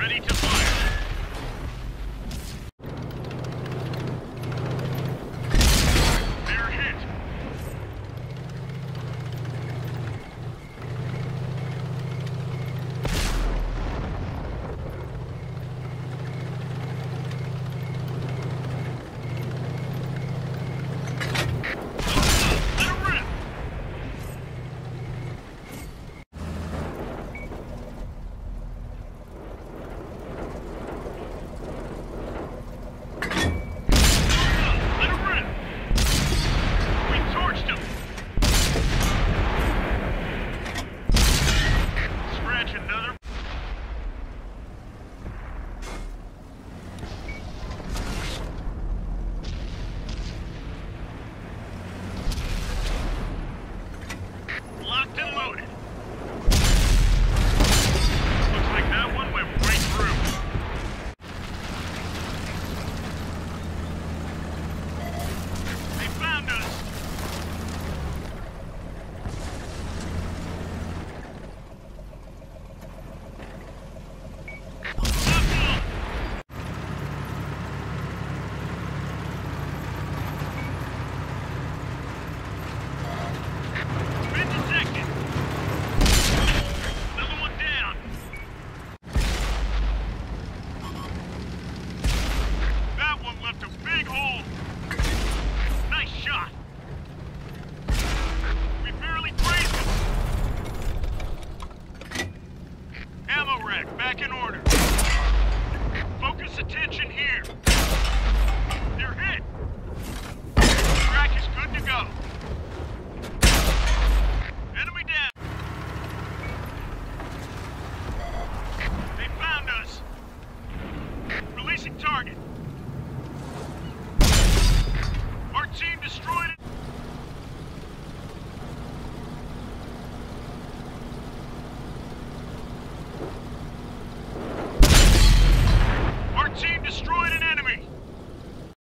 Ready to fire. Back in order. Focus attention here.